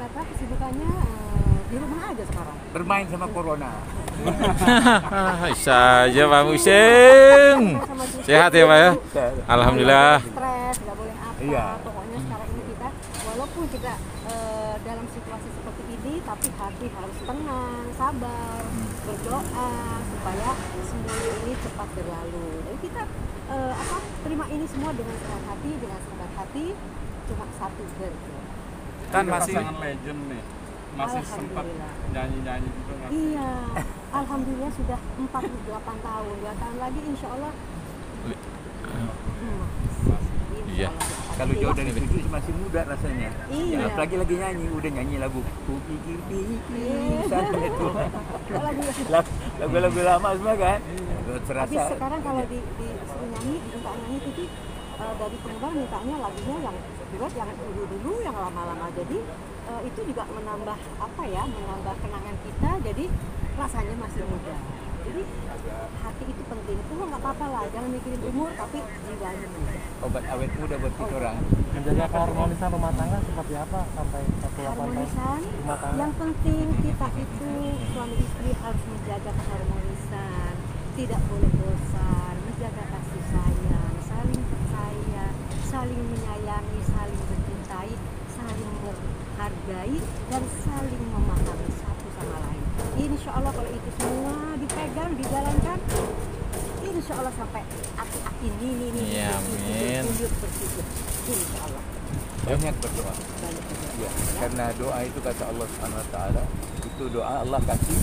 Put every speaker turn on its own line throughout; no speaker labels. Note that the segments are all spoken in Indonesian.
ternyata kesibukannya uh, di rumah aja sekarang. Bermain sama corona.
Bisa aja Pak Musim. Sehat ya Pak ya? Alhamdulillah.
Stres, nggak boleh apa.
Iya.
Pokoknya sekarang ini kita walaupun kita uh, dalam situasi seperti ini tapi hati harus tenang, sabar, berdoa supaya semuanya ini cepat berlalu. Jadi kita uh, apa terima ini semua dengan senang hati, dengan sabar hati cuma satu berdoa
kan masih
pasangan legend nih masih sempat nyanyi-nyanyi juga nggak sih?
iya alhamdulillah sudah 48 tahun dua tahun lagi insya Allah Hmm,
Iya.
Kalau jauh dari situ sih masih muda rasanya.
Iya.
Ya, apalagi lagi nyanyi, udah nyanyi lagu Ku pikir pikir
Iya.
sampai itu. Lagu-lagu lama semua kan.
Tapi
terasa.
sekarang kalau di, di nyanyi, diminta nyanyi itu eh, dari penggemar mintanya lagunya yang buat yang dulu-dulu, yang lama-lama. Jadi eh, itu juga menambah apa ya, menambah kenangan kita. Jadi rasanya masih muda. Jadi hati itu penting. Itu nggak apa-apa lah, jangan mikirin umur, tapi jiwanya muda.
Obat awet muda buat kita orang.
Menjaga keharmonisan rumah tangga seperti apa sampai 48 tahun
Harmonisan.
rumah tangga?
Yang penting kita itu suami istri harus menjaga keharmonisan, tidak boleh bosan, menjaga kasih sayang, saling percaya, saling menyayangi, saling mencintai, saling menghargai dan saling memahami satu sama lain. Insya Allah kalau itu semua dipegang, dijalankan, Insya Allah sampai akhir ini, ini, ini,
Iya, amin.
bersujud, Insya Allah
Banyak berdoa.
banyak berdoa.
Ya, karena doa itu kata Allah Subhanahu wa taala, itu doa Allah kasih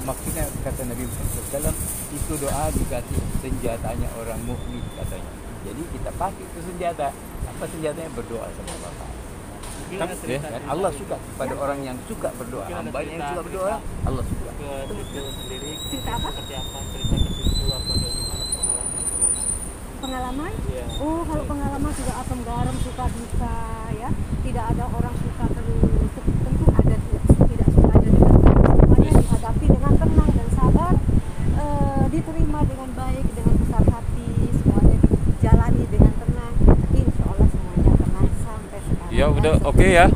maksudnya kata Nabi Muhammad SAW itu doa dikasih senjatanya orang mukmin katanya. Jadi kita pakai itu senjata. Apa senjatanya berdoa sama Bapak.
Mungkin ada cerita
Dan Allah suka pada orang yang suka berdoa. Hamba yang suka berdoa, Allah suka.
sendiri
Cerita apa?
seperti apa cerita ke situ apa kayak gimana pengalaman? Iya.
Oh, kalau pengalaman juga asam garam suka duka ya. Tidak ada orang suka terus. Tentu ada tidak tidak sukanya dengan semuanya dihadapi dengan tenang dan sabar. eh, diterima dengan baik dengan besar hati. Semuanya dijalani dengan tenang. Insya Allah semuanya tenang sampai sekarang.
Ya udah oke ya.